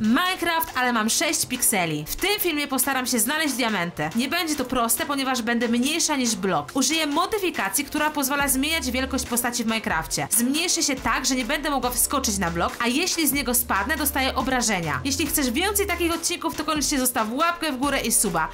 Minecraft, ale mam 6 pikseli. W tym filmie postaram się znaleźć diamenty. Nie będzie to proste, ponieważ będę mniejsza niż blok. Użyję modyfikacji, która pozwala zmieniać wielkość postaci w Minecrafcie. Zmniejszy się tak, że nie będę mogła wskoczyć na blok, a jeśli z niego spadnę, dostaję obrażenia. Jeśli chcesz więcej takich odcinków, to koniecznie zostaw łapkę w górę i suba.